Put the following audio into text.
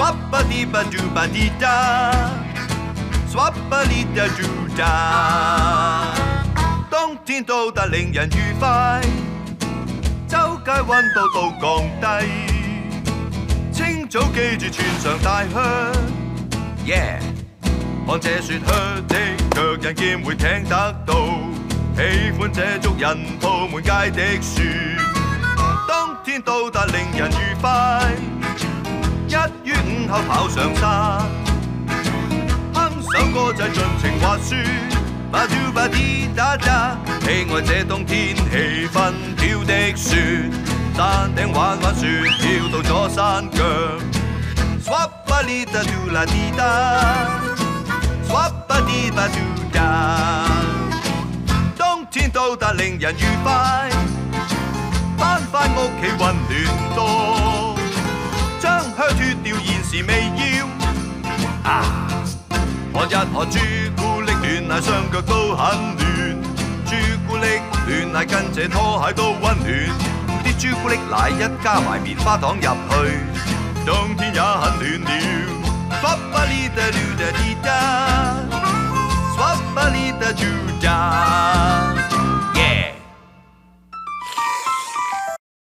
Swappa di ba do ba di da Swappa di da do da 冬天到達令人愉快，周街溫度都降低。清早記住穿上大靴，yeah。看這雪靴的腳印劍會聽得到，喜歡這族人鋪滿街的雪。冬天到達令人愉快，跑上山，哼首歌仔盡情滑雪。吧嘟吧滴答答，喜爱這冬天氣氛飄的雪，山頂玩玩雪，跳到咗山腳。Swap 吧哩嗒嘟啦滴答，Swap 吧滴吧嘟答，冬天到達令人愉快，返返屋企溫暖多，是未要啊！我一喝朱古力暖奶，双脚都很暖。朱古力暖奶跟这拖鞋都温暖。啲朱古力奶一加埋棉花糖入去，冬天也很暖了。